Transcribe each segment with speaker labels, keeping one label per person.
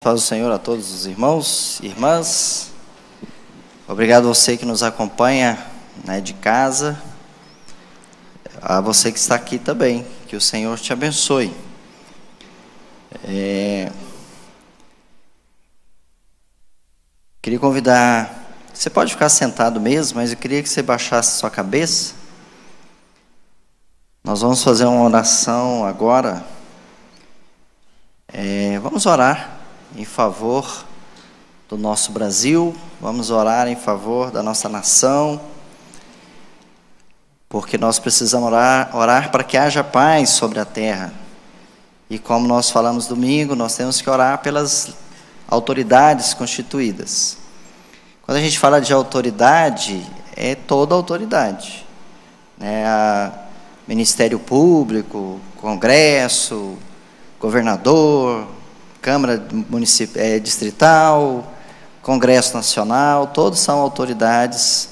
Speaker 1: Paz do Senhor a todos os irmãos e irmãs. Obrigado a você que nos acompanha né, de casa. A você que está aqui também. Que o Senhor te abençoe. É... Queria convidar. Você pode ficar sentado mesmo, mas eu queria que você baixasse sua cabeça. Nós vamos fazer uma oração agora. É... Vamos orar em favor do nosso Brasil, vamos orar em favor da nossa nação, porque nós precisamos orar, orar para que haja paz sobre a terra. E como nós falamos domingo, nós temos que orar pelas autoridades constituídas. Quando a gente fala de autoridade, é toda autoridade. Né? Ministério Público, Congresso, governador, Câmara Municipal, é, Distrital, Congresso Nacional, todos são autoridades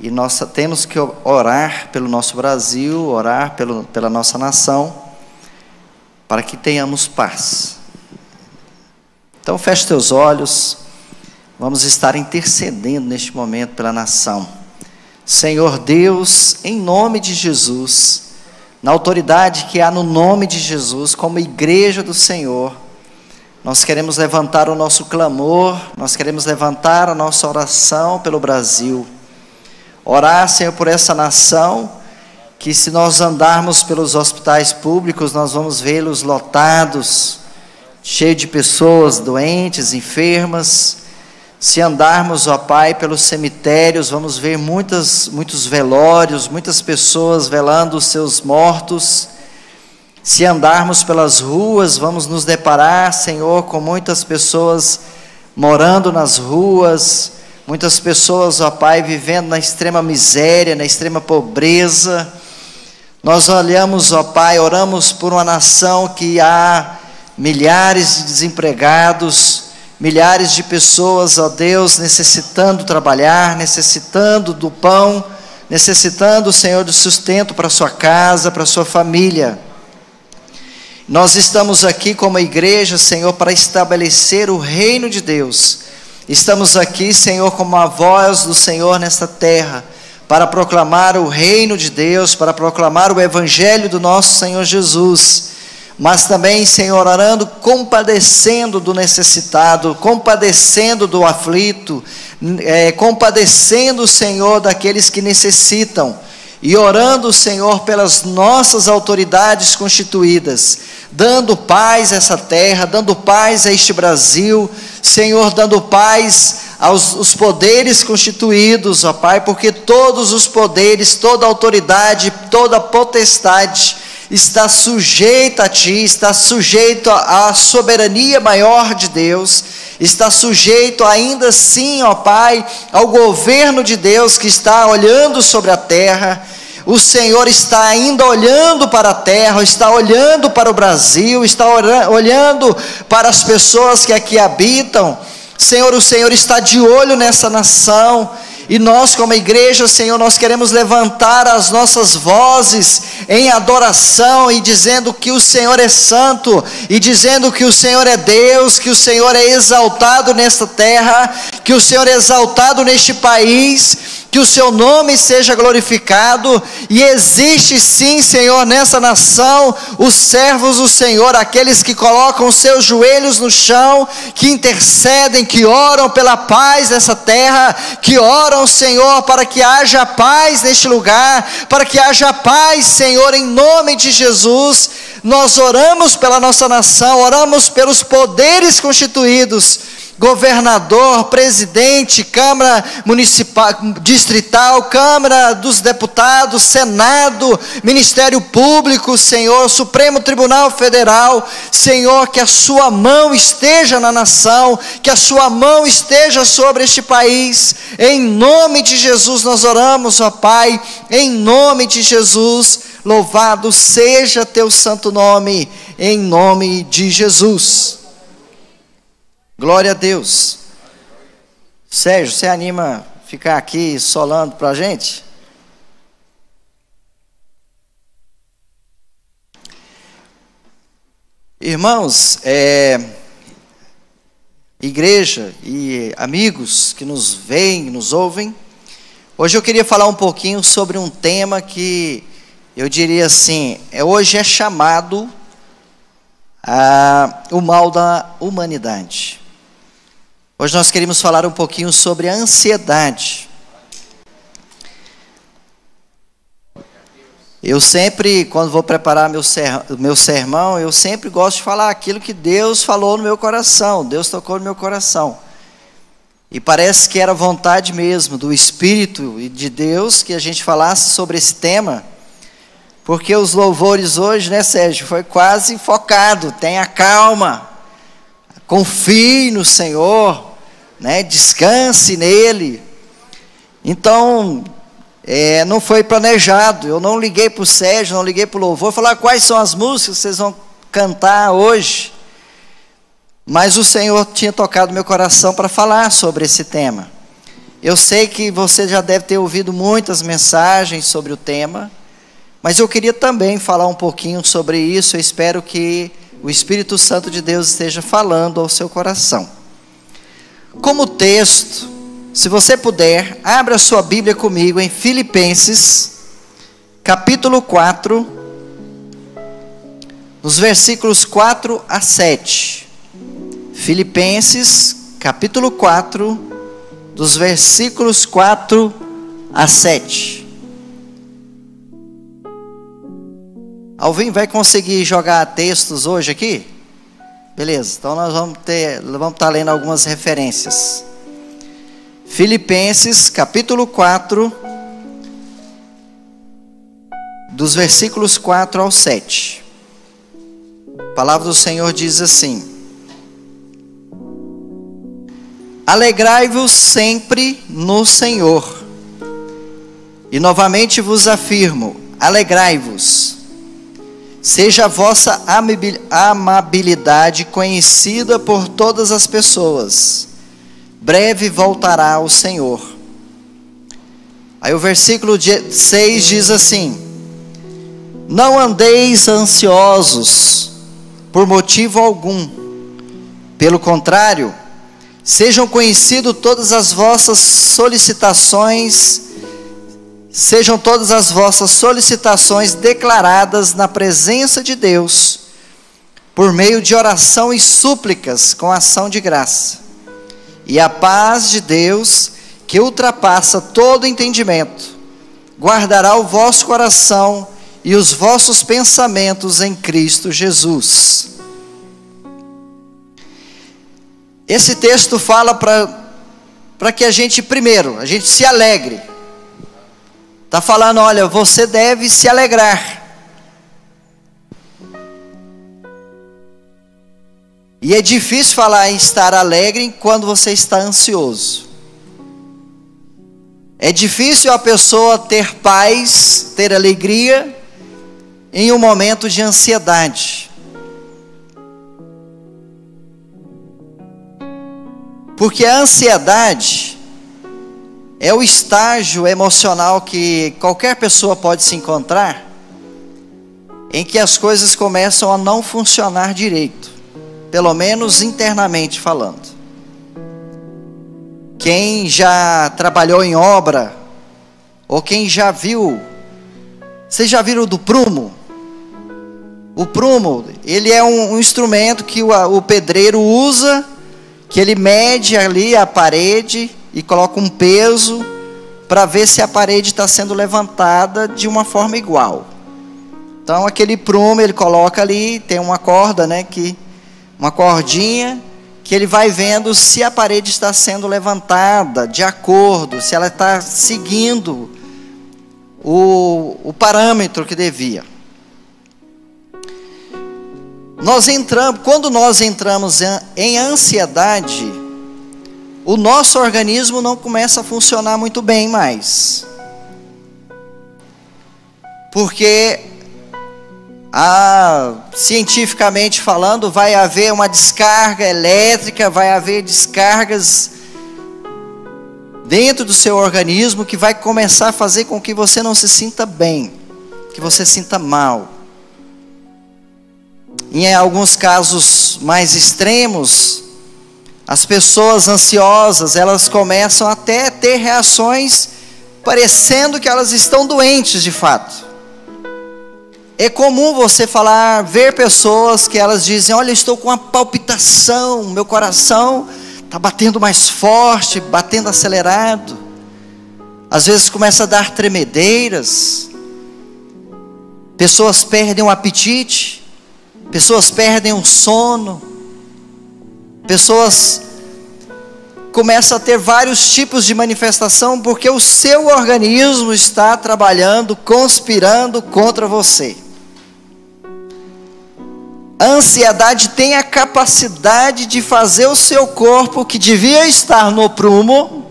Speaker 1: e nós temos que orar pelo nosso Brasil, orar pelo, pela nossa nação, para que tenhamos paz. Então feche teus olhos, vamos estar intercedendo neste momento pela nação. Senhor Deus, em nome de Jesus, na autoridade que há no nome de Jesus, como igreja do Senhor, nós queremos levantar o nosso clamor, nós queremos levantar a nossa oração pelo Brasil. Orar, Senhor, por essa nação, que se nós andarmos pelos hospitais públicos, nós vamos vê-los lotados, cheios de pessoas doentes, enfermas. Se andarmos, ó Pai, pelos cemitérios, vamos ver muitas, muitos velórios, muitas pessoas velando os seus mortos. Se andarmos pelas ruas, vamos nos deparar, Senhor, com muitas pessoas morando nas ruas, muitas pessoas, ó Pai, vivendo na extrema miséria, na extrema pobreza. Nós olhamos, ó Pai, oramos por uma nação que há milhares de desempregados, milhares de pessoas, ó Deus, necessitando trabalhar, necessitando do pão, necessitando, Senhor, do sustento para sua casa, para sua família. Nós estamos aqui como igreja, Senhor, para estabelecer o reino de Deus. Estamos aqui, Senhor, como a voz do Senhor nesta terra, para proclamar o reino de Deus, para proclamar o evangelho do nosso Senhor Jesus. Mas também, Senhor, orando, compadecendo do necessitado, compadecendo do aflito, é, compadecendo, Senhor, daqueles que necessitam e orando, Senhor, pelas nossas autoridades constituídas, dando paz a essa terra, dando paz a este Brasil, Senhor, dando paz aos os poderes constituídos, ó Pai, porque todos os poderes, toda autoridade, toda potestade está sujeita a Ti, está sujeito à soberania maior de Deus, está sujeito ainda sim, ó Pai, ao governo de Deus que está olhando sobre a terra o Senhor está ainda olhando para a terra, está olhando para o Brasil, está olhando para as pessoas que aqui habitam. Senhor, o Senhor está de olho nessa nação. E nós, como igreja, Senhor, nós queremos levantar as nossas vozes em adoração e dizendo que o Senhor é santo, e dizendo que o Senhor é Deus, que o Senhor é exaltado nesta terra, que o Senhor é exaltado neste país, que o seu nome seja glorificado, e existe sim, Senhor, nessa nação, os servos do Senhor, aqueles que colocam seus joelhos no chão, que intercedem, que oram pela paz dessa terra, que oram, Senhor, para que haja paz neste lugar, para que haja paz, Senhor, em nome de Jesus. Nós oramos pela nossa nação, oramos pelos poderes constituídos governador, presidente, Câmara Municipal, Distrital, Câmara dos Deputados, Senado, Ministério Público, Senhor, Supremo Tribunal Federal, Senhor, que a Sua mão esteja na nação, que a Sua mão esteja sobre este país, em nome de Jesus nós oramos, ó Pai, em nome de Jesus, louvado seja Teu santo nome, em nome de Jesus. Glória a Deus. Sérgio, você anima ficar aqui solando para a gente? Irmãos, é, igreja e amigos que nos veem, nos ouvem. Hoje eu queria falar um pouquinho sobre um tema que eu diria assim, é, hoje é chamado ah, o mal da humanidade. Hoje nós queremos falar um pouquinho sobre a ansiedade. Eu sempre, quando vou preparar meu, ser, meu sermão, eu sempre gosto de falar aquilo que Deus falou no meu coração, Deus tocou no meu coração. E parece que era vontade mesmo do Espírito e de Deus que a gente falasse sobre esse tema, porque os louvores hoje, né, Sérgio, foi quase focado. Tenha calma, confie no Senhor, né, descanse nele. Então, é, não foi planejado. Eu não liguei para o Sérgio, não liguei para o louvor, falar quais são as músicas que vocês vão cantar hoje. Mas o Senhor tinha tocado meu coração para falar sobre esse tema. Eu sei que você já deve ter ouvido muitas mensagens sobre o tema, mas eu queria também falar um pouquinho sobre isso. Eu espero que o Espírito Santo de Deus esteja falando ao seu coração. Como texto, se você puder, abra sua Bíblia comigo em Filipenses, capítulo 4, nos versículos 4 a 7. Filipenses, capítulo 4, dos versículos 4 a 7. Alvin vai conseguir jogar textos hoje aqui? Beleza, então nós vamos ter, vamos estar lendo algumas referências. Filipenses capítulo 4, dos versículos 4 ao 7. A palavra do Senhor diz assim: Alegrai-vos sempre no Senhor. E novamente vos afirmo: alegrai-vos. Seja a vossa amabilidade conhecida por todas as pessoas breve voltará o Senhor. Aí o versículo 6 diz assim: Não andeis ansiosos por motivo algum, pelo contrário, sejam conhecidas todas as vossas solicitações, sejam todas as vossas solicitações declaradas na presença de Deus, por meio de oração e súplicas com ação de graça e a paz de Deus, que ultrapassa todo entendimento, guardará o vosso coração e os vossos pensamentos em Cristo Jesus. Esse texto fala para que a gente, primeiro, a gente se alegre. Está falando, olha, você deve se alegrar. E é difícil falar em estar alegre quando você está ansioso. É difícil a pessoa ter paz, ter alegria em um momento de ansiedade. Porque a ansiedade é o estágio emocional que qualquer pessoa pode se encontrar em que as coisas começam a não funcionar direito pelo menos internamente falando. Quem já trabalhou em obra, ou quem já viu, vocês já viram do prumo? O prumo, ele é um, um instrumento que o, o pedreiro usa, que ele mede ali a parede e coloca um peso para ver se a parede está sendo levantada de uma forma igual. Então aquele prumo ele coloca ali, tem uma corda, né, que uma cordinha que ele vai vendo se a parede está sendo levantada de acordo, se ela está seguindo o, o parâmetro que devia. Nós entramos, quando nós entramos em ansiedade, o nosso organismo não começa a funcionar muito bem mais. Porque ah, cientificamente falando, vai haver uma descarga elétrica, vai haver descargas dentro do seu organismo que vai começar a fazer com que você não se sinta bem, que você sinta mal. Em alguns casos mais extremos, As pessoas ansiosas, elas começam até a ter reações parecendo que elas estão doentes de fato. É comum você falar, ver pessoas que elas dizem: Olha, estou com uma palpitação, meu coração está batendo mais forte, batendo acelerado. Às vezes começa a dar tremedeiras. Pessoas perdem o apetite, pessoas perdem o sono, pessoas começam a ter vários tipos de manifestação porque o seu organismo está trabalhando, conspirando contra você. A ansiedade tem a capacidade de fazer o seu corpo, que devia estar no prumo,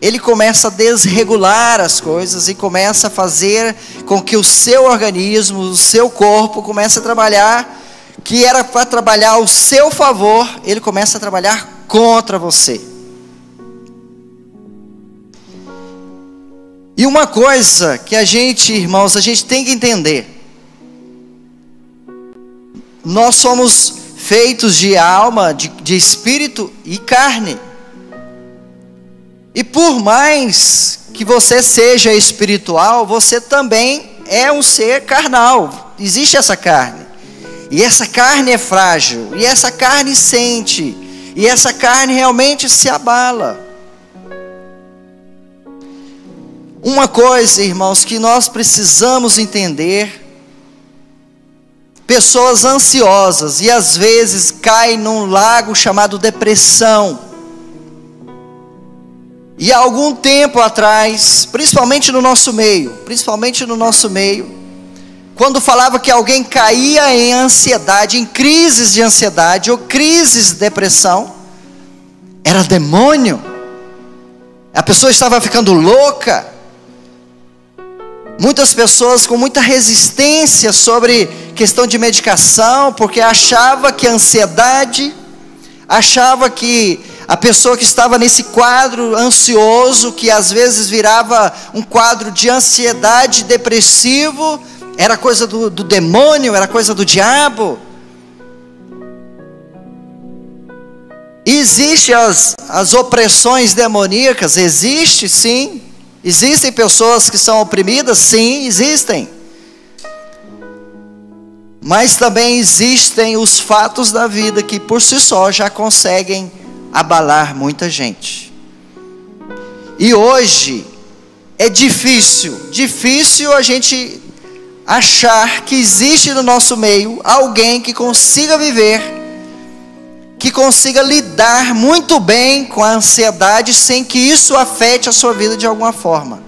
Speaker 1: ele começa a desregular as coisas e começa a fazer com que o seu organismo, o seu corpo comece a trabalhar, que era para trabalhar ao seu favor, ele começa a trabalhar contra você. E uma coisa que a gente, irmãos, a gente tem que entender, nós somos feitos de alma, de, de espírito e carne. E por mais que você seja espiritual, você também é um ser carnal. Existe essa carne. E essa carne é frágil. E essa carne sente. E essa carne realmente se abala. Uma coisa, irmãos, que nós precisamos entender pessoas ansiosas e às vezes caem num lago chamado depressão. E há algum tempo atrás, principalmente no nosso meio, principalmente no nosso meio, quando falava que alguém caía em ansiedade, em crises de ansiedade ou crises de depressão, era demônio. A pessoa estava ficando louca. Muitas pessoas com muita resistência sobre questão de medicação, porque achava que a ansiedade, achava que a pessoa que estava nesse quadro ansioso, que às vezes virava um quadro de ansiedade depressivo, era coisa do, do demônio, era coisa do diabo. Existem as, as opressões demoníacas? Existe sim. Existem pessoas que são oprimidas? Sim, existem. Mas também existem os fatos da vida que por si só já conseguem abalar muita gente. E hoje é difícil, difícil a gente achar que existe no nosso meio alguém que consiga viver, que consiga lidar muito bem com a ansiedade sem que isso afete a sua vida de alguma forma.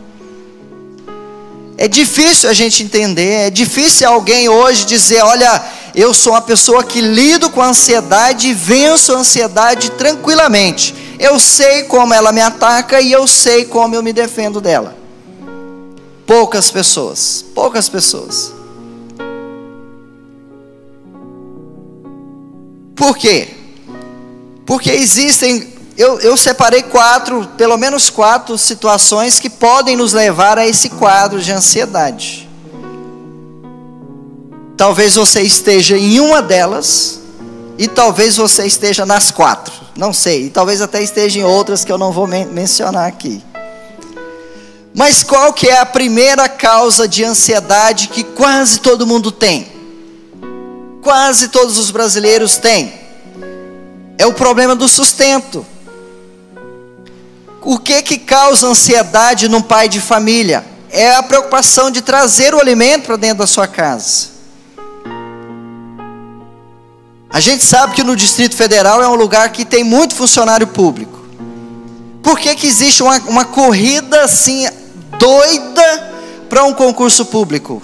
Speaker 1: É difícil a gente entender, é difícil alguém hoje dizer: olha, eu sou uma pessoa que lido com a ansiedade e venço a ansiedade tranquilamente. Eu sei como ela me ataca e eu sei como eu me defendo dela. Poucas pessoas, poucas pessoas. Por quê? Porque existem eu, eu separei quatro, pelo menos quatro situações que podem nos levar a esse quadro de ansiedade. Talvez você esteja em uma delas, e talvez você esteja nas quatro, não sei, e talvez até esteja em outras que eu não vou men mencionar aqui. Mas qual que é a primeira causa de ansiedade que quase todo mundo tem? Quase todos os brasileiros têm. É o problema do sustento. O que que causa ansiedade num pai de família? É a preocupação de trazer o alimento para dentro da sua casa. A gente sabe que no Distrito Federal é um lugar que tem muito funcionário público. Por que, que existe uma, uma corrida assim doida para um concurso público?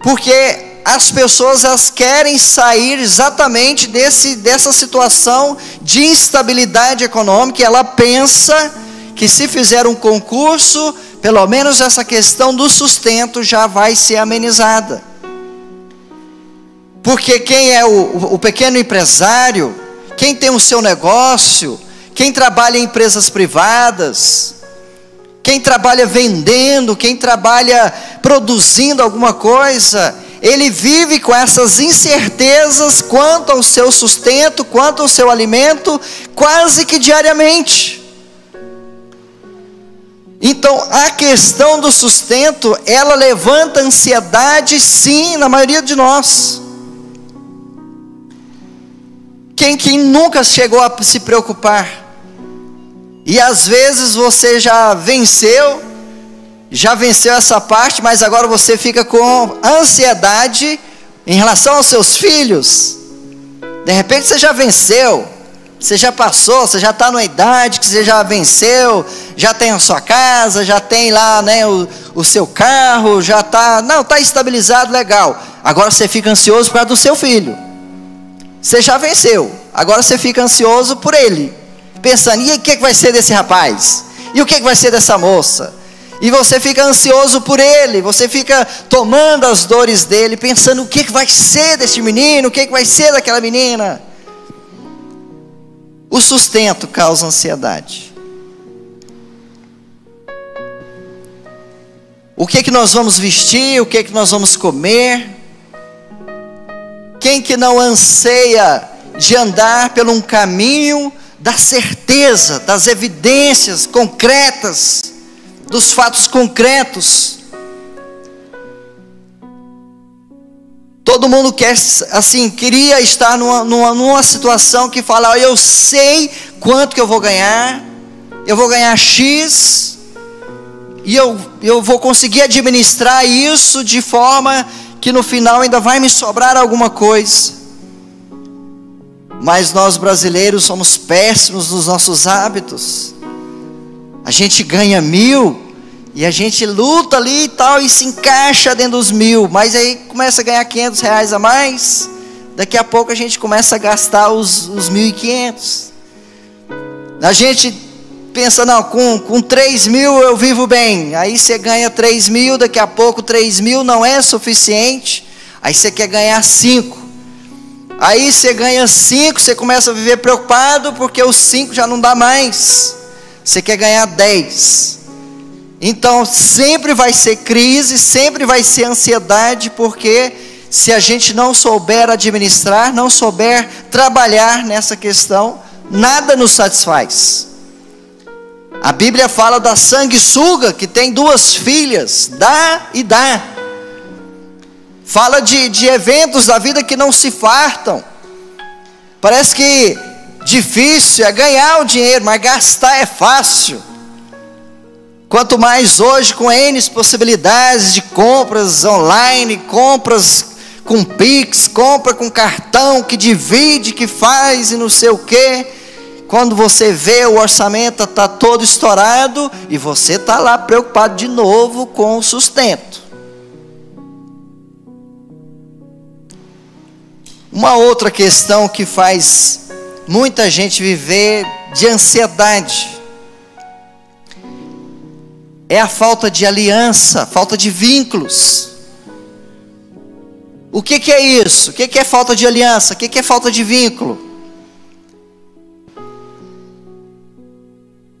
Speaker 1: Porque as pessoas elas querem sair exatamente desse, dessa situação de instabilidade econômica. Ela pensa que se fizer um concurso, pelo menos essa questão do sustento já vai ser amenizada. Porque quem é o, o pequeno empresário, quem tem o seu negócio, quem trabalha em empresas privadas, quem trabalha vendendo, quem trabalha produzindo alguma coisa, ele vive com essas incertezas quanto ao seu sustento, quanto ao seu alimento, quase que diariamente. Então, a questão do sustento, ela levanta ansiedade, sim, na maioria de nós. Quem, quem nunca chegou a se preocupar? E às vezes você já venceu, já venceu essa parte, mas agora você fica com ansiedade em relação aos seus filhos. De repente você já venceu, você já passou, você já está numa idade que você já venceu, já tem a sua casa, já tem lá né, o, o seu carro, já está. Não, está estabilizado, legal. Agora você fica ansioso por causa do seu filho. Você já venceu, agora você fica ansioso por ele, pensando: e o que, que vai ser desse rapaz? E o que, que vai ser dessa moça? E você fica ansioso por ele, você fica tomando as dores dele, pensando o que, que vai ser desse menino, o que, que vai ser daquela menina. O sustento causa ansiedade. O que que nós vamos vestir, o que que nós vamos comer? Quem que não anseia de andar por um caminho da certeza, das evidências concretas? dos fatos concretos. Todo mundo quer, assim, queria estar numa, numa, numa situação que fala: eu sei quanto que eu vou ganhar, eu vou ganhar X, e eu, eu vou conseguir administrar isso de forma que no final ainda vai me sobrar alguma coisa. Mas nós brasileiros somos péssimos nos nossos hábitos. A gente ganha mil e a gente luta ali e tal e se encaixa dentro dos mil, mas aí começa a ganhar 500 reais a mais. Daqui a pouco a gente começa a gastar os, os 1.500. A gente pensa, não, com, com 3 mil eu vivo bem. Aí você ganha 3 mil, daqui a pouco 3 mil não é suficiente. Aí você quer ganhar 5. Aí você ganha 5, você começa a viver preocupado porque os 5 já não dá mais você quer ganhar 10. Então sempre vai ser crise, sempre vai ser ansiedade, porque se a gente não souber administrar, não souber trabalhar nessa questão, nada nos satisfaz. A Bíblia fala da sanguessuga que tem duas filhas, dá e dá. Fala de, de eventos da vida que não se fartam. Parece que Difícil é ganhar o dinheiro, mas gastar é fácil. Quanto mais hoje com N possibilidades de compras online, compras com Pix, compra com cartão, que divide, que faz e não sei o quê. Quando você vê o orçamento está todo estourado e você está lá preocupado de novo com o sustento. Uma outra questão que faz muita gente viver de ansiedade. É a falta de aliança, falta de vínculos. O que, que é isso? O que, que é falta de aliança? O que, que é falta de vínculo?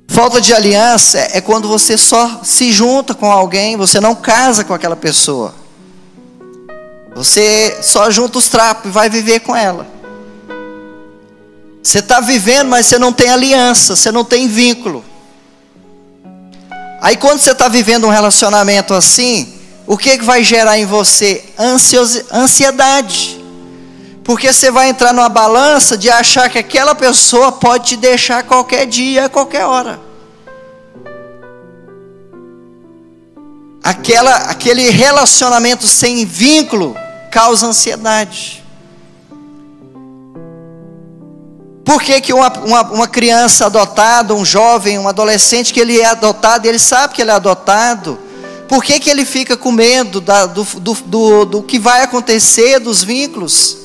Speaker 1: Falta de aliança é quando você só se junta com alguém, você não casa com aquela pessoa. Você só junta os trapos e vai viver com ela. Você está vivendo, mas você não tem aliança, você não tem vínculo. Aí quando você está vivendo um relacionamento assim, o que, que vai gerar em você? ansiedade. Porque você vai entrar numa balança de achar que aquela pessoa pode te deixar qualquer dia, a qualquer hora. Aquela, aquele relacionamento sem vínculo causa ansiedade. Por que, que uma, uma, uma, criança adotada, um jovem, um adolescente, que ele é adotado, ele sabe que ele é adotado, por que, que ele fica com medo da, do, do, do, do que vai acontecer, dos vínculos?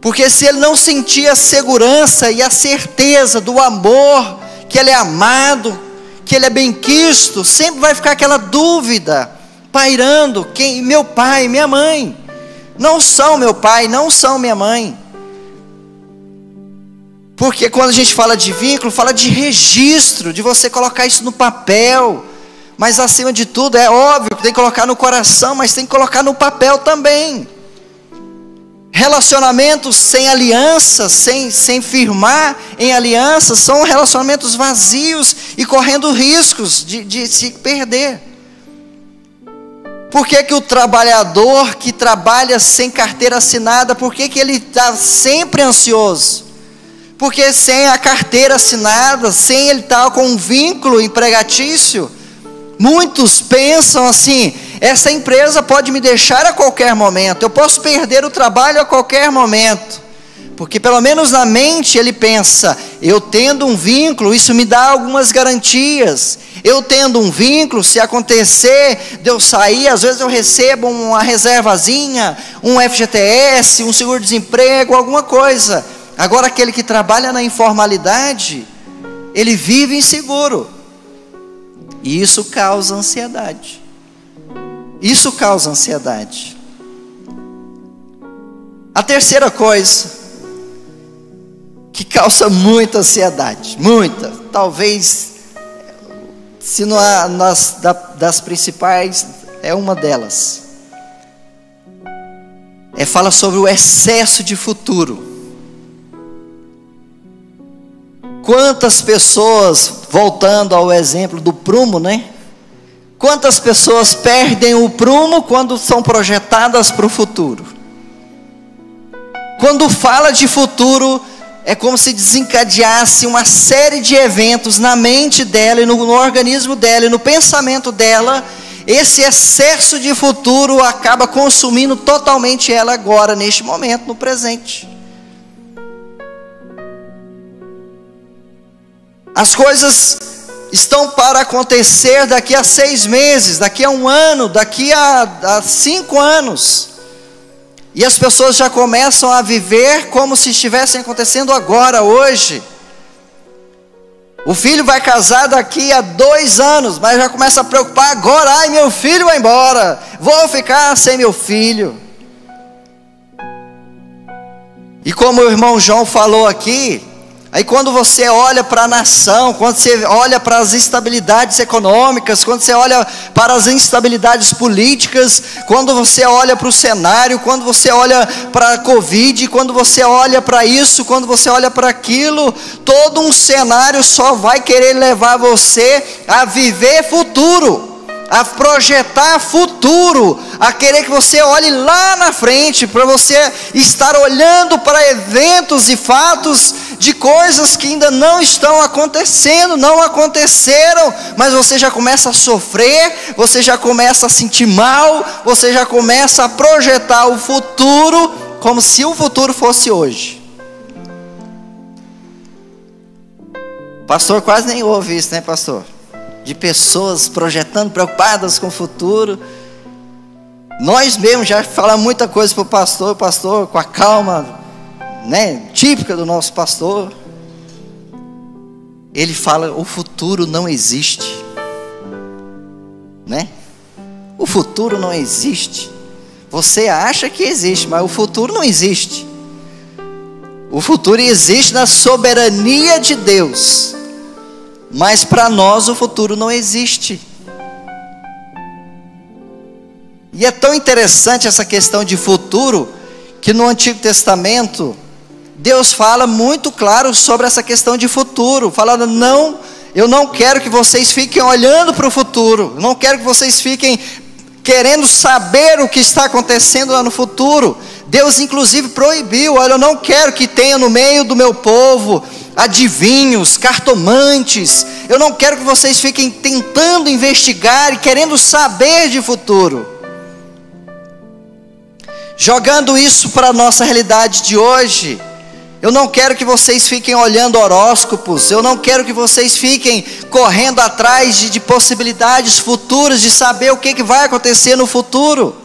Speaker 1: Porque se ele não sentir a segurança e a certeza do amor, que ele é amado, que ele é bem-quisto, sempre vai ficar aquela dúvida pairando: quem, meu pai, minha mãe, não são meu pai, não são minha mãe. Porque quando a gente fala de vínculo, fala de registro, de você colocar isso no papel. mas acima de tudo, é óbvio que tem que colocar no coração, mas tem que colocar no papel também. Relacionamentos sem aliança, sem, sem firmar em aliança, são relacionamentos vazios e correndo riscos de, de se perder. Por que, que o trabalhador que trabalha sem carteira assinada, por que, que ele está sempre ansioso? Porque sem a carteira assinada, sem ele estar tá com um vínculo empregatício, muitos pensam assim: essa empresa pode me deixar a qualquer momento, eu posso perder o trabalho a qualquer momento. Porque pelo menos na mente ele pensa, eu tendo um vínculo, isso me dá algumas garantias. Eu tendo um vínculo, se acontecer de eu sair, às vezes eu recebo uma reservazinha, um FGTS, um seguro-desemprego, alguma coisa. Agora aquele que trabalha na informalidade, ele vive inseguro. E isso causa ansiedade. Isso causa ansiedade. A terceira coisa que causa muita ansiedade, muita, talvez, se não há nas, das principais, é uma delas. É fala sobre o excesso de futuro. Quantas pessoas, voltando ao exemplo do prumo, né? Quantas pessoas perdem o prumo quando são projetadas para o futuro? Quando fala de futuro, é como se desencadeasse uma série de eventos na mente dela e no, no, organismo dela e no pensamento dela. Esse excesso de futuro acaba consumindo totalmente ela agora, neste momento, no presente. As coisas estão para acontecer daqui a seis meses, daqui a um ano, daqui a, a cinco anos. E as pessoas já começam a viver como se estivessem acontecendo agora, hoje. O filho vai casar daqui a dois anos, mas já começa a preocupar agora. Ai, meu filho vai embora, vou ficar sem meu filho. E como o irmão João falou aqui, Aí quando você olha para a nação, quando você olha para as instabilidades econômicas, quando você olha para as instabilidades políticas, quando você olha para o cenário, quando você olha para a Covid, quando você olha para isso, quando você olha para aquilo, todo um cenário só vai querer levar você a viver futuro a projetar futuro, a querer que você olhe lá na frente, para você estar olhando para eventos e fatos de coisas que ainda não estão acontecendo, não aconteceram, mas você já começa a sofrer, você já começa a sentir mal, você já começa a projetar o futuro como se o futuro fosse hoje. Pastor quase nem ouve isso, né, pastor? de pessoas projetando, preocupadas com o futuro. Nós mesmos já falamos muita coisa para o pastor, pastor com a calma, né, típica do nosso pastor. Ele fala: o futuro não existe, né? O futuro não existe. Você acha que existe, mas o futuro não existe. O futuro existe na soberania de Deus. Mas para nós o futuro não existe. E é tão interessante essa questão de futuro, que no Antigo Testamento, Deus fala muito claro sobre essa questão de futuro, falando: não, eu não quero que vocês fiquem olhando para o futuro, não quero que vocês fiquem querendo saber o que está acontecendo lá no futuro. Deus, inclusive, proibiu: olha, eu não quero que tenha no meio do meu povo adivinhos, cartomantes. Eu não quero que vocês fiquem tentando investigar e querendo saber de futuro. Jogando isso para a nossa realidade de hoje. Eu não quero que vocês fiquem olhando horóscopos, eu não quero que vocês fiquem correndo atrás de, de possibilidades futuras, de saber o que, que vai acontecer no futuro.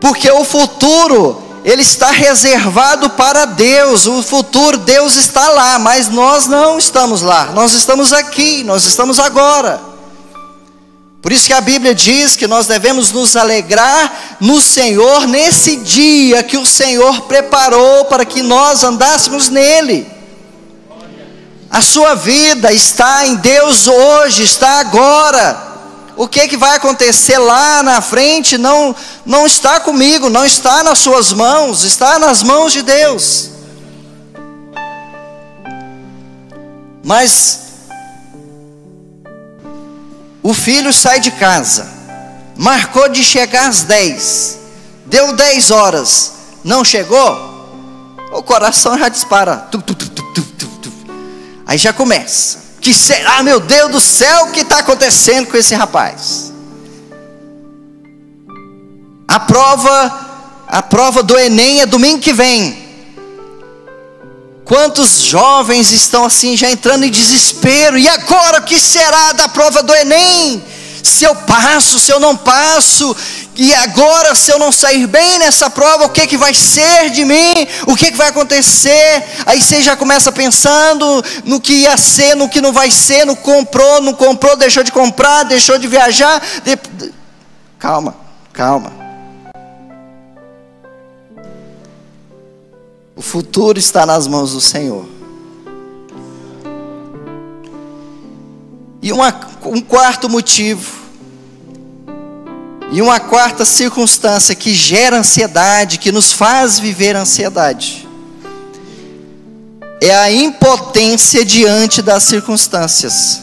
Speaker 1: Porque o futuro ele está reservado para Deus, o futuro, Deus está lá, mas nós não estamos lá, nós estamos aqui, nós estamos agora. Por isso que a Bíblia diz que nós devemos nos alegrar no Senhor nesse dia que o Senhor preparou para que nós andássemos nele. A sua vida está em Deus hoje, está agora. O que, que vai acontecer lá na frente não, não está comigo, não está nas suas mãos, está nas mãos de Deus. Mas o filho sai de casa, marcou de chegar às 10, deu 10 horas, não chegou, o coração já dispara. Tu, tu, tu, Aí já começa. Que será, meu Deus do céu, que está acontecendo com esse rapaz? A prova, a prova do Enem é domingo que vem. Quantos jovens estão assim já entrando em desespero? E agora o que será da prova do Enem? Se eu passo, se eu não passo, e agora, se eu não sair bem nessa prova, o que, que vai ser de mim? O que, que vai acontecer? Aí você já começa pensando no que ia ser, no que não vai ser, no comprou, não comprou, deixou de comprar, deixou de viajar. De... Calma, calma. O futuro está nas mãos do Senhor. E uma, um quarto motivo e uma quarta circunstância que gera ansiedade, que nos faz viver ansiedade, é a impotência diante das circunstâncias.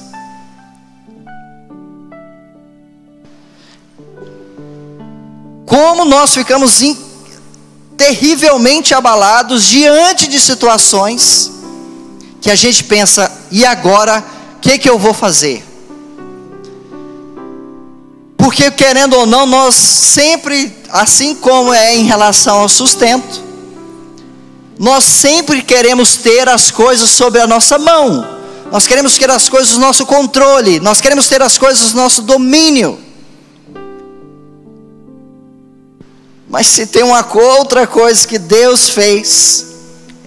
Speaker 1: Como nós ficamos terrivelmente abalados diante de situações que a gente pensa, e agora, o que, que eu vou fazer? Porque, querendo ou não, nós sempre, assim como é em relação ao sustento, nós sempre queremos ter as coisas sobre a nossa mão, nós queremos ter as coisas no nosso controle, nós queremos ter as coisas no nosso domínio. Mas se tem uma outra coisa que Deus fez,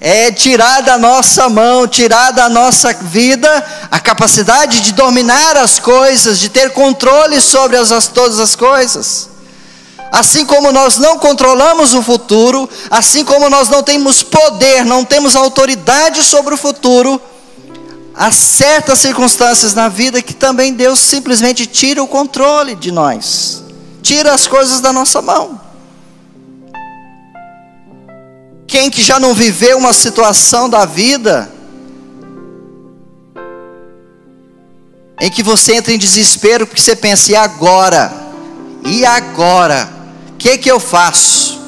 Speaker 1: é tirar da nossa mão, tirar da nossa vida a capacidade de dominar as coisas, de ter controle sobre as, as, todas as coisas. Assim como nós não controlamos o futuro, assim como nós não temos poder, não temos autoridade sobre o futuro, há certas circunstâncias na vida que também Deus simplesmente tira o controle de nós, tira as coisas da nossa mão. Quem que já não viveu uma situação da vida em que você entra em desespero porque você pensa, e agora? E agora? O que que eu faço?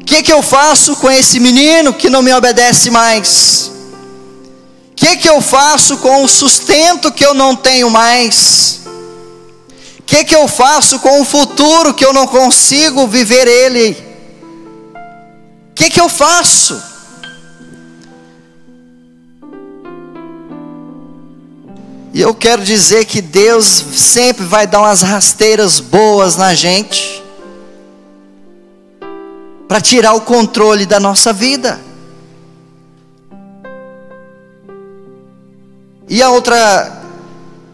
Speaker 1: O que que eu faço com esse menino que não me obedece mais? O que que eu faço com o sustento que eu não tenho mais? O que que eu faço com o futuro que eu não consigo viver ele? Que, que eu faço? E eu quero dizer que Deus sempre vai dar umas rasteiras boas na gente, para tirar o controle da nossa vida. E a outra,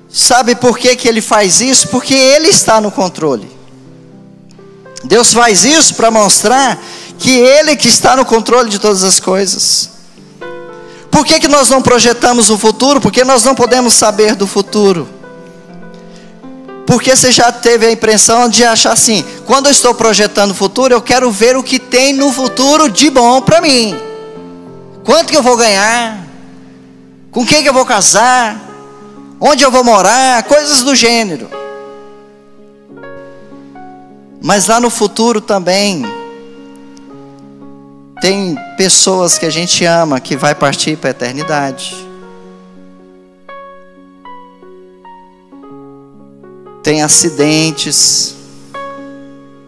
Speaker 1: sabe por que, que ele faz isso? Porque ele está no controle. Deus faz isso para mostrar que Ele que está no controle de todas as coisas. Por que, que nós não projetamos o futuro? Porque nós não podemos saber do futuro. Porque você já teve a impressão de achar assim: quando eu estou projetando o futuro, eu quero ver o que tem no futuro de bom para mim. Quanto que eu vou ganhar? Com quem que eu vou casar? Onde eu vou morar? Coisas do gênero. Mas lá no futuro também, tem pessoas que a gente ama que vai partir para a eternidade. Tem acidentes,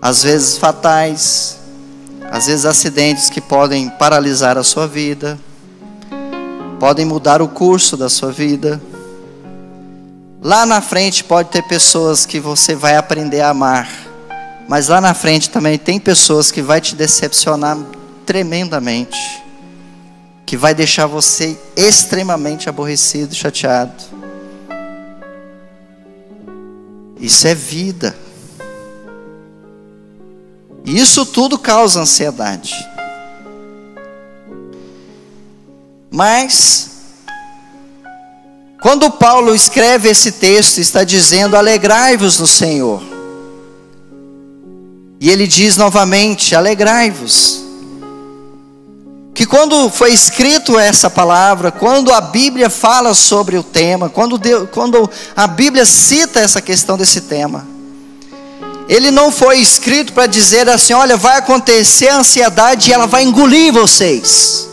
Speaker 1: às vezes fatais, às vezes acidentes que podem paralisar a sua vida, podem mudar o curso da sua vida. Lá na frente pode ter pessoas que você vai aprender a amar, mas lá na frente também tem pessoas que vai te decepcionar tremendamente, que vai deixar você extremamente aborrecido, chateado. Isso é vida. E isso tudo causa ansiedade. Mas Quando Paulo escreve esse texto, está dizendo: alegrai-vos no Senhor. E ele diz novamente: alegrai-vos. Que quando foi escrito essa palavra, quando a Bíblia fala sobre o tema, quando, Deus, quando a Bíblia cita essa questão desse tema, ele não foi escrito para dizer assim: olha, vai acontecer a ansiedade e ela vai engolir vocês.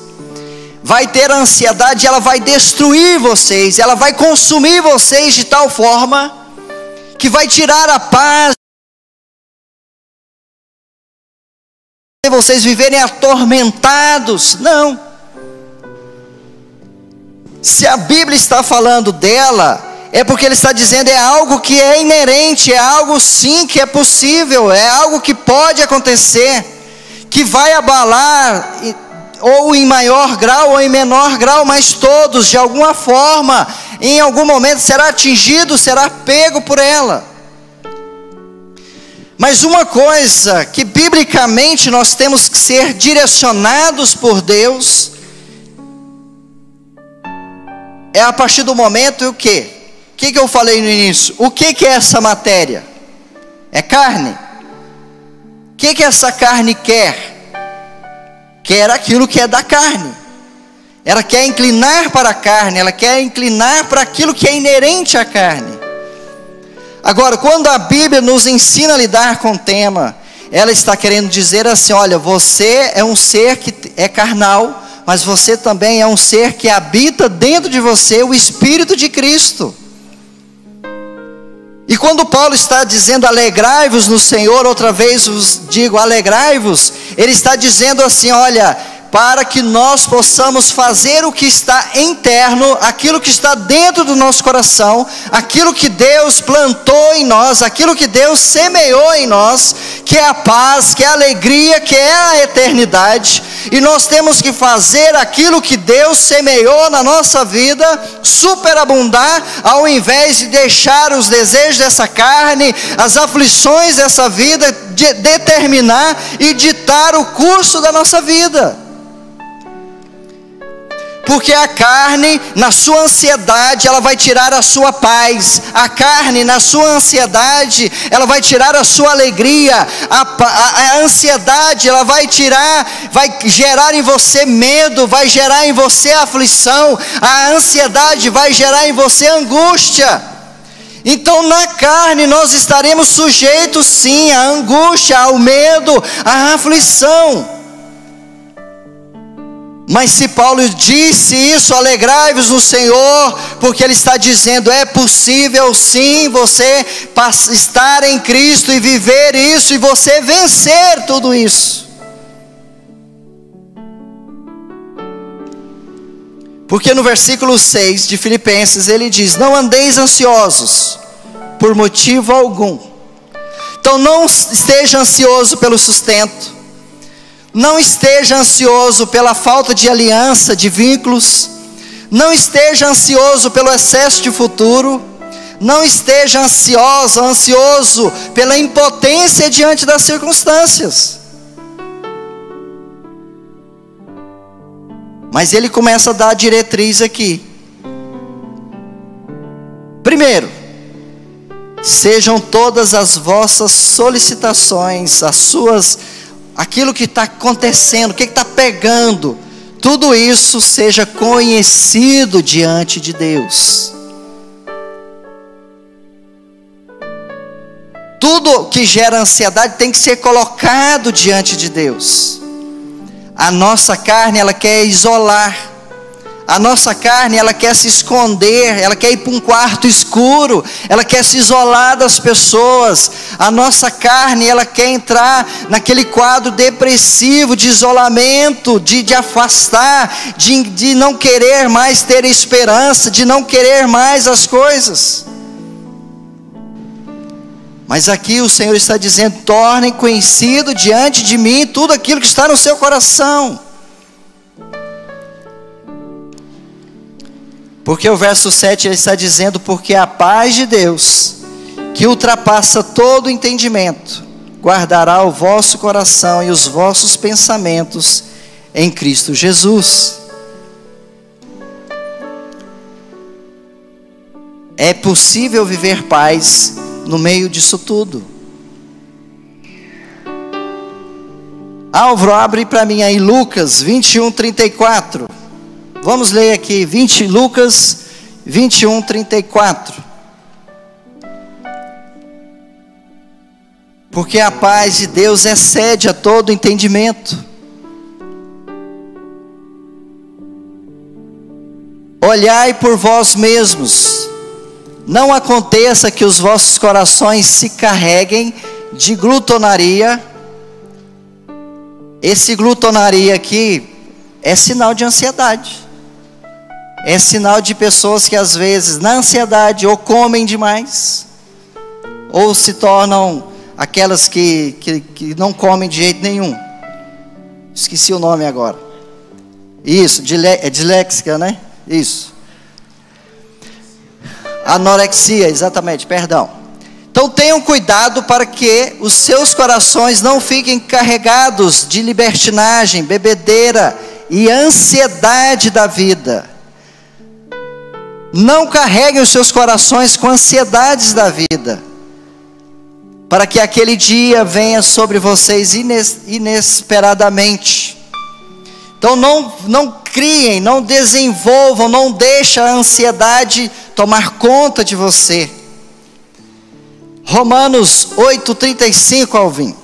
Speaker 1: Vai ter a ansiedade e ela vai destruir vocês, ela vai consumir vocês de tal forma que vai tirar a paz vocês viverem atormentados. Não. Se a Bíblia está falando dela, é porque ele está dizendo é algo que é inerente, é algo sim que é possível, é algo que pode acontecer, que vai abalar ou em maior grau ou em menor grau, mas todos de alguma forma, em algum momento será atingido, será pego por ela. Mas uma coisa que biblicamente nós temos que ser direcionados por Deus é a partir do momento o que? que, que eu falei no início? O que, que é essa matéria? É carne? O que, que essa carne quer? Quer aquilo que é da carne. Ela quer inclinar para a carne, ela quer inclinar para aquilo que é inerente à carne. Agora, quando a Bíblia nos ensina a lidar com o tema, ela está querendo dizer assim: olha, você é um ser que é carnal, mas você também é um ser que habita dentro de você o Espírito de Cristo. E quando Paulo está dizendo alegrai-vos no Senhor, outra vez vos digo alegrai-vos, ele está dizendo assim: olha, para que nós possamos fazer o que está interno, aquilo que está dentro do nosso coração, aquilo que Deus plantou em nós, aquilo que Deus semeou em nós, que é a paz, que é a alegria, que é a eternidade, e nós temos que fazer aquilo que Deus semeou na nossa vida superabundar, ao invés de deixar os desejos dessa carne, as aflições dessa vida de determinar e ditar o curso da nossa vida. Porque a carne, na sua ansiedade, ela vai tirar a sua paz. A carne, na sua ansiedade, ela vai tirar a sua alegria. A, a, a, ansiedade, ela vai tirar, vai gerar em você medo, vai gerar em você aflição. A ansiedade vai gerar em você angústia. Então, na carne, nós estaremos sujeitos sim à angústia, ao medo, à aflição. Mas se Paulo disse isso, alegrai-vos no Senhor, porque ele está dizendo: é possível sim você estar em Cristo e viver isso, e você vencer tudo isso. Porque no versículo 6 de Filipenses ele diz: Não andeis ansiosos por motivo algum. Então não esteja ansioso pelo sustento não esteja ansioso pela falta de aliança, de vínculos. Não esteja ansioso pelo excesso de futuro. Não esteja ansioso, ansioso pela impotência diante das circunstâncias. Mas ele começa a dar a diretriz aqui. Primeiro, sejam todas as vossas solicitações, as suas aquilo que está acontecendo, o que está pegando, tudo isso seja conhecido diante de Deus. Tudo que gera ansiedade tem que ser colocado diante de Deus. A nossa carne, ela quer isolar a nossa carne, ela quer se esconder, ela quer ir para um quarto escuro, ela quer se isolar das pessoas. A nossa carne, ela quer entrar naquele quadro depressivo, de isolamento, de, de afastar, de, de não querer mais ter esperança, de não querer mais as coisas. Mas aqui o Senhor está dizendo: tornem conhecido diante de mim tudo aquilo que está no seu coração. Porque o verso 7 ele está dizendo: Porque a paz de Deus, que ultrapassa todo entendimento, guardará o vosso coração e os vossos pensamentos em Cristo Jesus. É possível viver paz no meio disso tudo. Álvaro, abre para mim aí Lucas 21, 34. Vamos ler aqui 20, Lucas 21, 34. Porque a paz de Deus excede a todo entendimento. Olhai por vós mesmos, não aconteça que os vossos corações se carreguem de glutonaria. Esse glutonaria aqui é sinal de ansiedade. É sinal de pessoas que às vezes, na ansiedade, ou comem demais, ou se tornam aquelas que, que, que não comem de jeito nenhum. Esqueci o nome agora. Isso, é disléxica, né? Isso. Anorexia, exatamente, perdão. Então tenham cuidado para que os seus corações não fiquem carregados de libertinagem, bebedeira e ansiedade da vida. Não carreguem os seus corações com ansiedades da vida, para que aquele dia venha sobre vocês inesperadamente. Então não, não criem, não desenvolvam, não deixem a ansiedade tomar conta de você. Romanos 8:35 Alvin.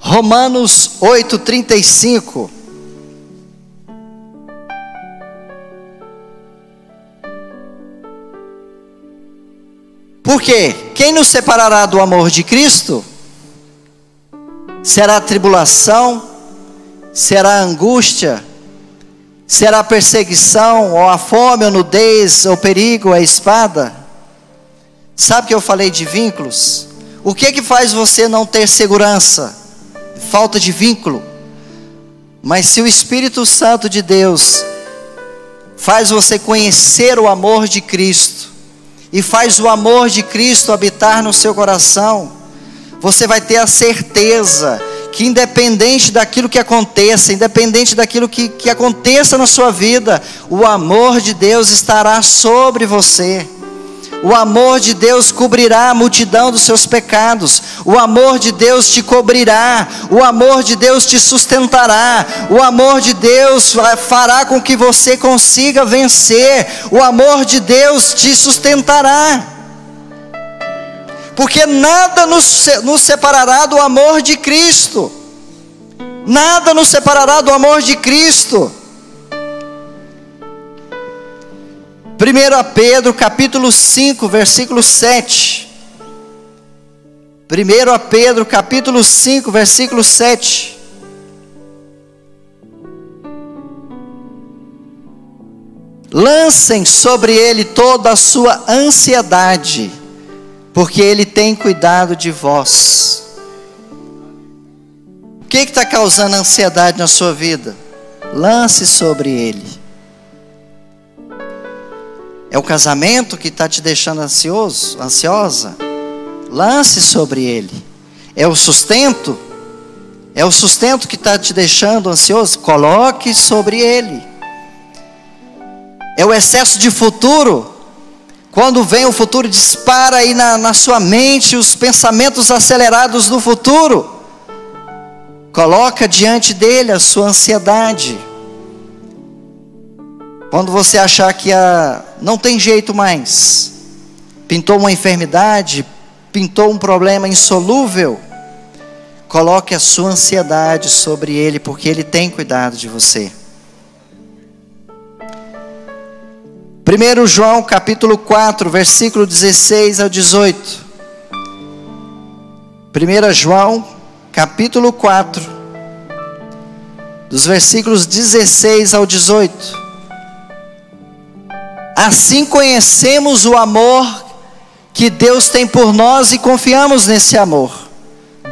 Speaker 1: Romanos 8:35 Porque quem nos separará do amor de Cristo? Será tribulação, será angústia, será perseguição, ou a fome, ou nudez, ou perigo, ou a espada? Sabe que eu falei de vínculos? O que que faz você não ter segurança? Falta de vínculo. Mas se o Espírito Santo de Deus faz você conhecer o amor de Cristo e faz o amor de Cristo habitar no seu coração, você vai ter a certeza que independente daquilo que aconteça, independente daquilo que, que aconteça na sua vida, o amor de Deus estará sobre você. O amor de Deus cobrirá a multidão dos seus pecados. O amor de Deus te cobrirá. O amor de Deus te sustentará. O amor de Deus fará com que você consiga vencer. O amor de Deus te sustentará. Porque nada nos, nos separará do amor de Cristo. Nada nos separará do amor de Cristo. 1 Pedro capítulo 5, versículo 7. 1 Pedro capítulo 5, versículo 7. Lancem sobre ele toda a sua ansiedade, porque Ele tem cuidado de vós. O que está causando ansiedade na sua vida? Lance sobre Ele. É o casamento que está te deixando ansioso, ansiosa? Lance sobre Ele. É o sustento? É o sustento que está te deixando ansioso? Coloque sobre Ele. É o excesso de futuro? Quando vem o futuro, dispara aí na, na sua mente os pensamentos acelerados do futuro. Coloca diante dele a sua ansiedade. Quando você achar que a, não tem jeito mais, pintou uma enfermidade, pintou um problema insolúvel, coloque a sua ansiedade sobre ele, porque ele tem cuidado de você. 1 João capítulo 4, versículo 16 ao 18. 1 João capítulo 4, dos versículos 16 ao 18. Assim conhecemos o amor que Deus tem por nós e confiamos nesse amor.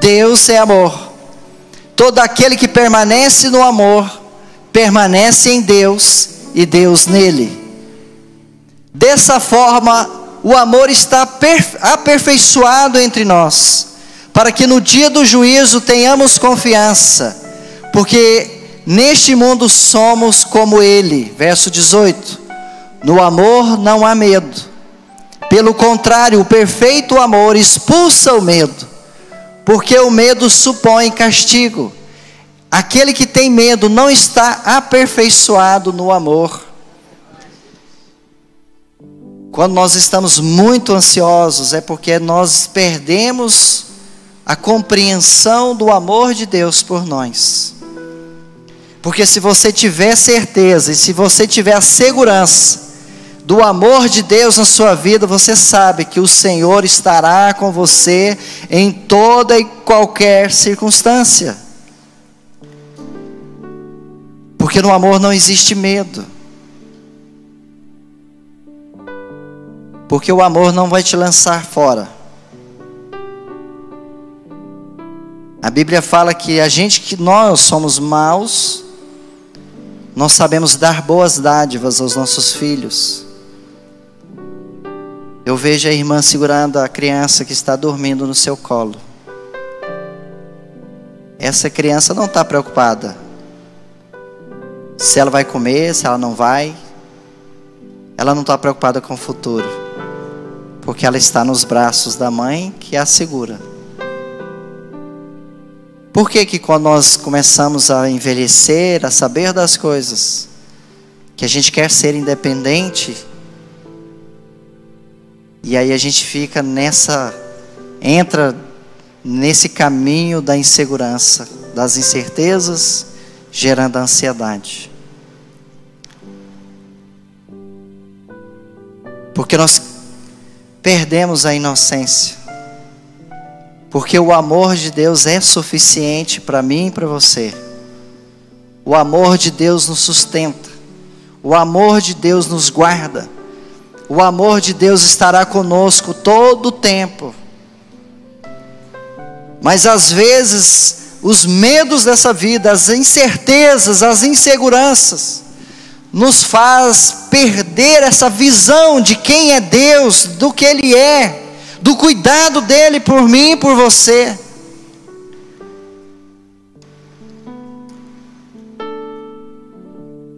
Speaker 1: Deus é amor. Todo aquele que permanece no amor, permanece em Deus e Deus nele. Dessa forma, o amor está aperfeiçoado entre nós, para que no dia do juízo tenhamos confiança, porque neste mundo somos como Ele. Verso 18: No amor não há medo. Pelo contrário, o perfeito amor expulsa o medo, porque o medo supõe castigo. Aquele que tem medo não está aperfeiçoado no amor. Quando nós estamos muito ansiosos, é porque nós perdemos a compreensão do amor de Deus por nós. Porque se você tiver certeza e se você tiver a segurança do amor de Deus na sua vida, você sabe que o Senhor estará com você em toda e qualquer circunstância. Porque no amor não existe medo. Porque o amor não vai te lançar fora. A Bíblia fala que a gente que nós somos maus, nós sabemos dar boas dádivas aos nossos filhos. Eu vejo a irmã segurando a criança que está dormindo no seu colo. Essa criança não está preocupada se ela vai comer, se ela não vai. Ela não está preocupada com o futuro porque ela está nos braços da mãe que a segura. Por que que quando nós começamos a envelhecer, a saber das coisas, que a gente quer ser independente, e aí a gente fica nessa, entra nesse caminho da insegurança, das incertezas, gerando ansiedade. Porque nós perdemos a inocência. Porque o amor de Deus é suficiente para mim e para você. O amor de Deus nos sustenta. O amor de Deus nos guarda. O amor de Deus estará conosco todo o tempo. Mas às vezes, os medos dessa vida, as incertezas, as inseguranças, nos faz perder essa visão de quem é Deus, do que Ele é, do cuidado dele por mim e por você.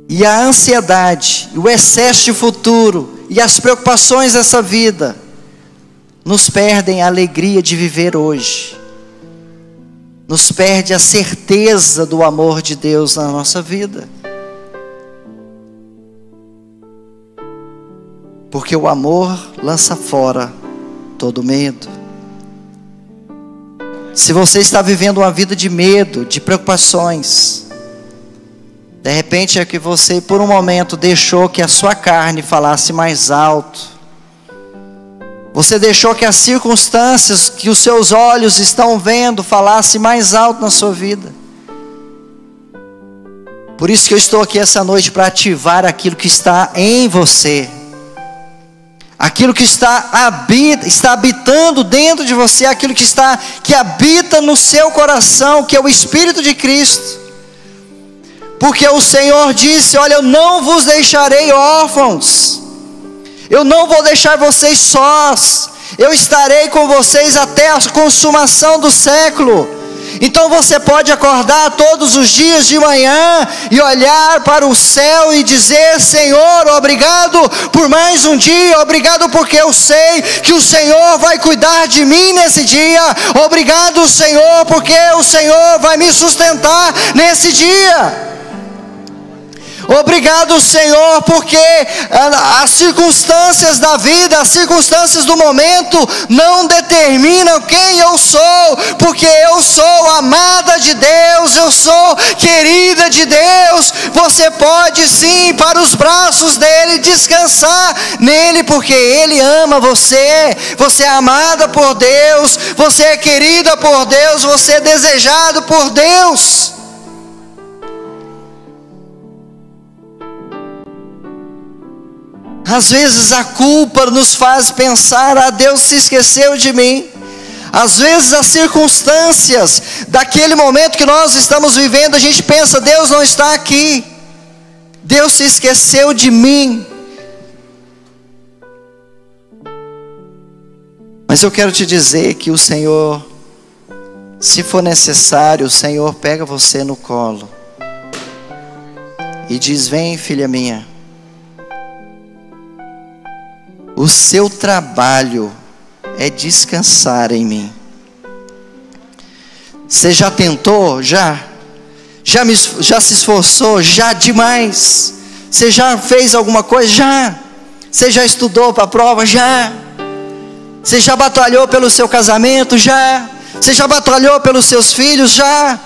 Speaker 1: E a ansiedade, o excesso de futuro e as preocupações dessa vida nos perdem a alegria de viver hoje. Nos perde a certeza do amor de Deus na nossa vida. Porque o amor lança fora todo medo. Se você está vivendo uma vida de medo, de preocupações, de repente é que você por um momento deixou que a sua carne falasse mais alto. Você deixou que as circunstâncias que os seus olhos estão vendo falasse mais alto na sua vida. Por isso que eu estou aqui essa noite para ativar aquilo que está em você aquilo que está, habita, está habitando dentro de você, aquilo que está que habita no seu coração, que é o Espírito de Cristo. Porque o Senhor disse: Olha, eu não vos deixarei órfãos, eu não vou deixar vocês sós, eu estarei com vocês até a consumação do século. Então você pode acordar todos os dias de manhã e olhar para o céu e dizer: Senhor, obrigado por mais um dia, obrigado porque eu sei que o Senhor vai cuidar de mim nesse dia, obrigado, Senhor, porque o Senhor vai me sustentar nesse dia. Obrigado, Senhor, porque as circunstâncias da vida, as circunstâncias do momento não determinam quem eu sou, porque eu sou amada de Deus, eu sou querida de Deus. Você pode sim para os braços dele descansar nele, porque ele ama você. Você é amada por Deus, você é querida por Deus, você é desejado por Deus. Às vezes a culpa nos faz pensar: ah, Deus se esqueceu de mim. Às vezes as circunstâncias daquele momento que nós estamos vivendo, a gente pensa: Deus não está aqui. Deus se esqueceu de mim. Mas eu quero te dizer que o Senhor, se for necessário, o Senhor pega você no colo e diz: Vem, filha minha. O seu trabalho é descansar em mim. Você já tentou? Já? Já, me, já se esforçou? Já demais? Você já fez alguma coisa? Já? Você já estudou para a prova? Já? Você já batalhou pelo seu casamento? Já? Você já batalhou pelos seus filhos? Já?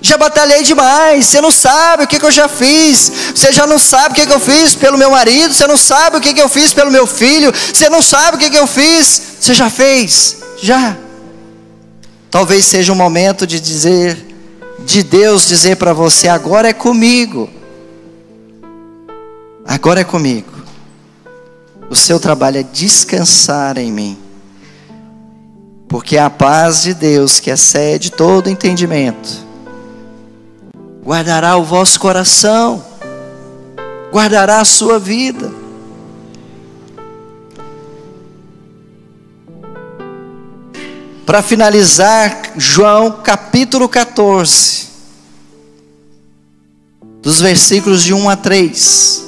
Speaker 1: Já batalhei demais. Você não sabe o que, que eu já fiz. Você já não sabe o que, que eu fiz pelo meu marido. Você não sabe o que, que eu fiz pelo meu filho. Você não sabe o que, que eu fiz. Você já fez? Já. Talvez seja o momento de dizer, de Deus dizer para você: agora é comigo. Agora é comigo. O seu trabalho é descansar em mim. Porque a paz de Deus, que excede todo entendimento, guardará o vosso coração, guardará a sua vida. Para finalizar, João capítulo 14, dos versículos de 1 a 3.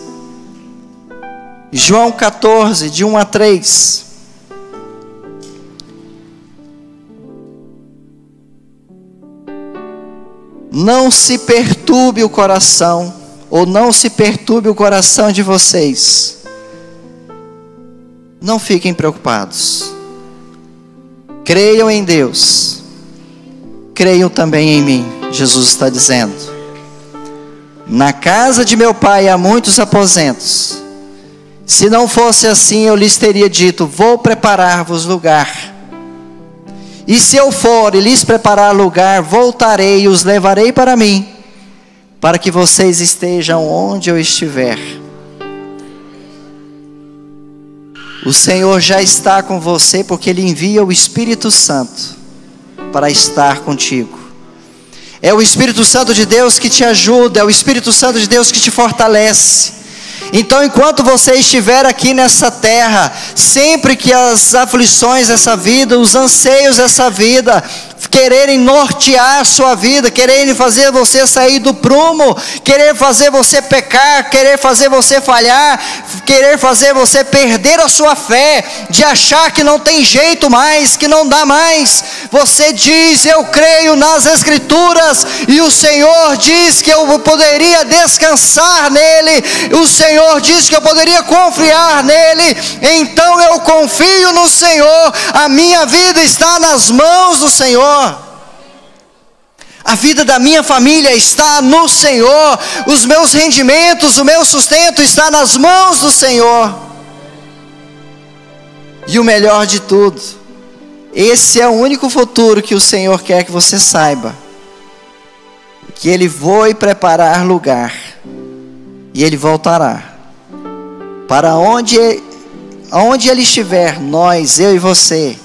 Speaker 1: João 14, de 1 a 3. Não se perturbe o coração, ou não se perturbe o coração de vocês. Não fiquem preocupados. Creiam em Deus. Creiam também em mim, Jesus está dizendo. Na casa de meu pai há muitos aposentos. Se não fosse assim, eu lhes teria dito: Vou preparar-vos lugar. E se eu for e lhes preparar lugar, voltarei e os levarei para mim, para que vocês estejam onde eu estiver. O Senhor já está com você, porque Ele envia o Espírito Santo para estar contigo. É o Espírito Santo de Deus que te ajuda, é o Espírito Santo de Deus que te fortalece. Então, enquanto você estiver aqui nessa terra, sempre que as aflições dessa vida, os anseios dessa vida, quererem nortear a sua vida, quererem fazer você sair do prumo, querer fazer você pecar, querer fazer você falhar, querer fazer você perder a sua fé, de achar que não tem jeito mais, que não dá mais. Você diz: Eu creio nas Escrituras, e o Senhor diz que eu poderia descansar nele, o Senhor diz que eu poderia confiar nele, então eu confio no Senhor, a minha vida está nas mãos do Senhor. A vida da minha família está no Senhor. Os meus rendimentos, o meu sustento está nas mãos do Senhor. E o melhor de tudo, esse é o único futuro que o Senhor quer que você saiba. Que Ele foi preparar lugar e Ele voltará. Para onde, onde Ele estiver, nós, eu e você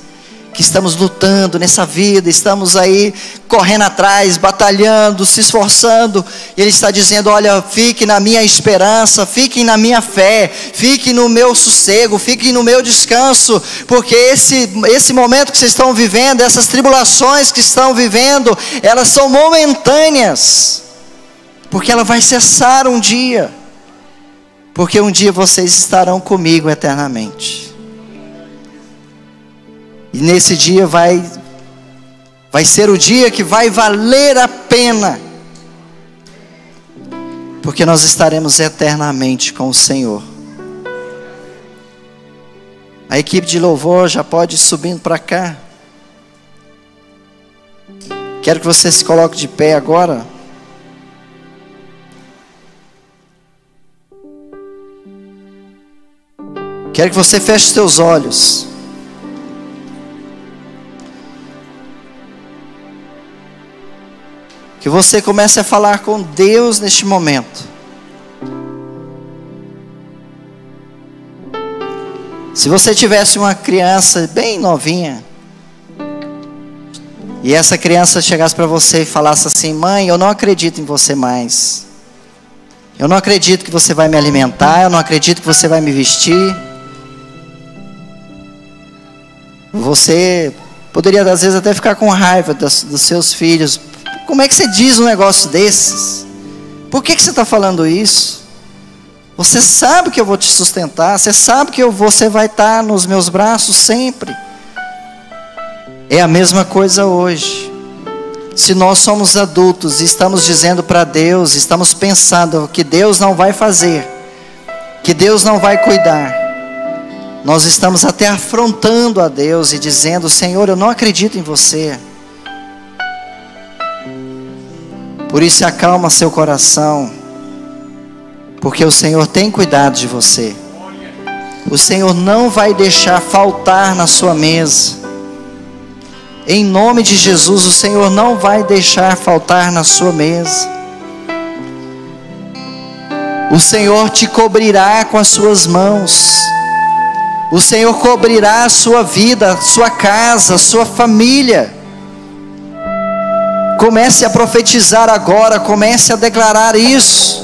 Speaker 1: que estamos lutando nessa vida, estamos aí correndo atrás, batalhando, se esforçando, e Ele está dizendo: olha, fique na minha esperança, fiquem na minha fé, fiquem no meu sossego, fiquem no meu descanso, porque esse, esse momento que vocês estão vivendo, essas tribulações que estão vivendo, elas são momentâneas, porque ela vai cessar um dia, porque um dia vocês estarão comigo eternamente. E nesse dia vai vai ser o dia que vai valer a pena. Porque nós estaremos eternamente com o Senhor. A equipe de louvor já pode ir subindo para cá. Quero que você se coloque de pé agora. Quero que você feche seus olhos. Que você comece a falar com Deus neste momento. Se você tivesse uma criança bem novinha, e essa criança chegasse para você e falasse assim: Mãe, eu não acredito em você mais. Eu não acredito que você vai me alimentar, eu não acredito que você vai me vestir. Você poderia às vezes até ficar com raiva dos, dos seus filhos como é que você diz um negócio desses? Por que, que você está falando isso? Você sabe que eu vou te sustentar, você sabe que eu, você vai estar nos meus braços sempre. É a mesma coisa hoje. Se nós somos adultos e estamos dizendo para Deus, estamos pensando que Deus não vai fazer, que Deus não vai cuidar, nós estamos até afrontando a Deus e dizendo: Senhor, eu não acredito em você. Por isso, acalma seu coração, porque o Senhor tem cuidado de você. O Senhor não vai deixar faltar na sua mesa. Em nome de Jesus, o Senhor não vai deixar faltar na sua mesa. O Senhor te cobrirá com as suas mãos. O Senhor cobrirá a sua vida, sua casa, sua família. Comece a profetizar agora, comece a declarar isso.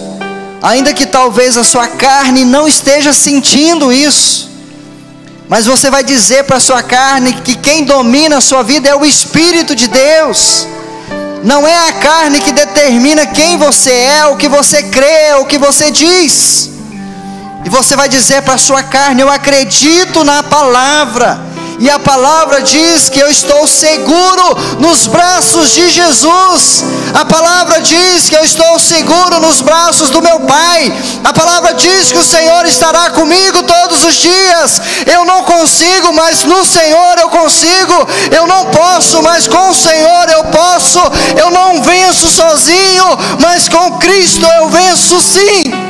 Speaker 1: Ainda que talvez a sua carne não esteja sentindo isso. Mas você vai dizer para a sua carne que quem domina a sua vida é o Espírito de Deus. Não é a carne que determina quem você é, o que você crê, o que você diz. E você vai dizer para a sua carne: Eu acredito na palavra. E a palavra diz que eu estou seguro nos braços de Jesus. A palavra diz que eu estou seguro nos braços do meu Pai. A palavra diz que o Senhor estará comigo todos os dias. Eu não consigo, mas no Senhor eu consigo. Eu não posso, mas com o Senhor eu posso. Eu não venço sozinho, mas com Cristo eu venço sim.